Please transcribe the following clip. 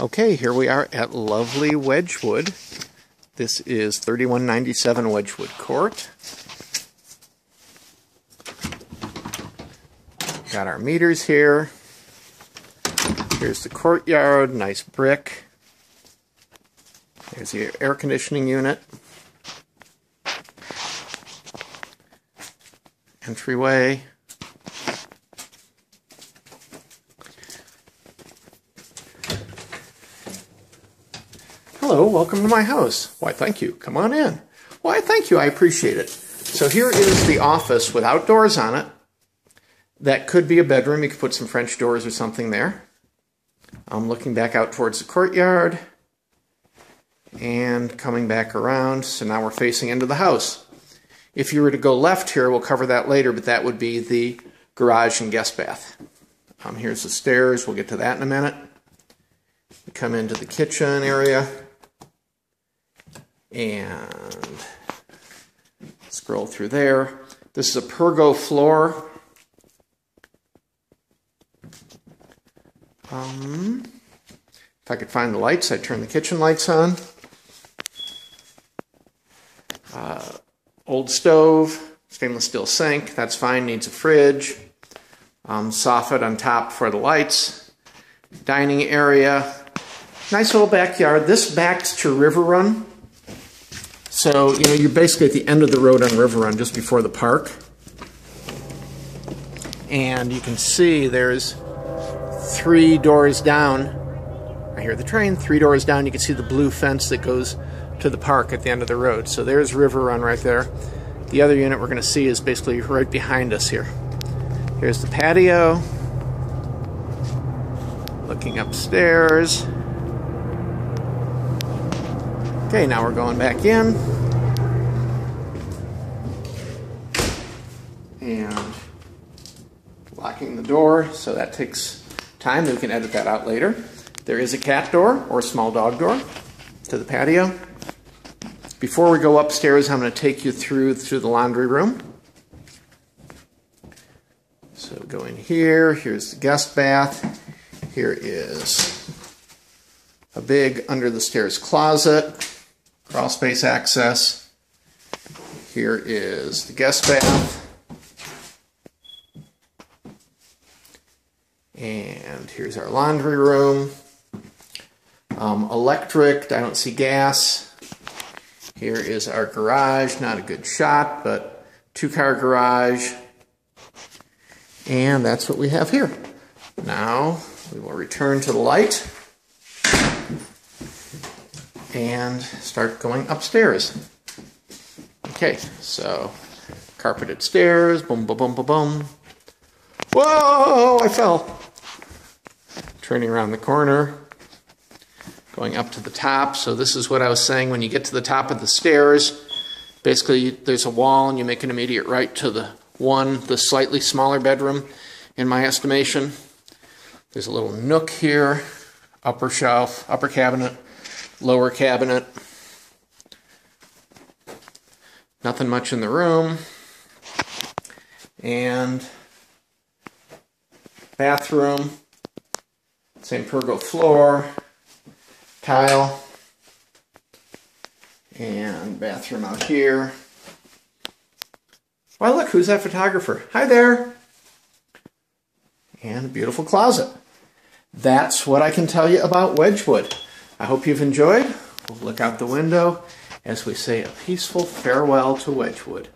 Okay, here we are at lovely Wedgewood. This is 3197 Wedgewood Court. Got our meters here. Here's the courtyard, nice brick. There's the air conditioning unit. Entryway. Hello, welcome to my house. Why, thank you. Come on in. Why, thank you. I appreciate it. So here is the office with outdoors on it. That could be a bedroom. You could put some French doors or something there. I'm looking back out towards the courtyard and coming back around. So now we're facing into the house. If you were to go left here, we'll cover that later, but that would be the garage and guest bath. Um, here's the stairs. We'll get to that in a minute. We come into the kitchen area and scroll through there. This is a Pergo floor. Um, if I could find the lights, I'd turn the kitchen lights on. Uh, old stove, stainless steel sink, that's fine, needs a fridge. Um, soffit on top for the lights. Dining area. Nice little backyard. This backs to River Run. So, you know, you're basically at the end of the road on River Run, just before the park. And you can see there's three doors down. I hear the train. Three doors down, you can see the blue fence that goes to the park at the end of the road. So there's River Run right there. The other unit we're going to see is basically right behind us here. Here's the patio. Looking upstairs. Okay, now we're going back in. And locking the door, so that takes time. We can edit that out later. There is a cat door or a small dog door to the patio. Before we go upstairs, I'm going to take you through through the laundry room. So go in here. Here's the guest bath. Here is a big under the stairs closet. Crawl space access. Here is the guest bath. And here's our laundry room. Um, electric, I don't see gas. Here is our garage, not a good shot, but two car garage. And that's what we have here. Now we will return to the light and start going upstairs. Okay, so carpeted stairs, boom, boom, boom, boom, boom. Whoa, I fell. Turning around the corner, going up to the top. So this is what I was saying, when you get to the top of the stairs, basically there's a wall and you make an immediate right to the one, the slightly smaller bedroom in my estimation. There's a little nook here, upper shelf, upper cabinet, lower cabinet. Nothing much in the room. And bathroom, same pergo floor, tile, and bathroom out here. Why look, who's that photographer? Hi there! And a beautiful closet. That's what I can tell you about Wedgewood. I hope you've enjoyed. We'll look out the window as we say a peaceful farewell to Wedgewood.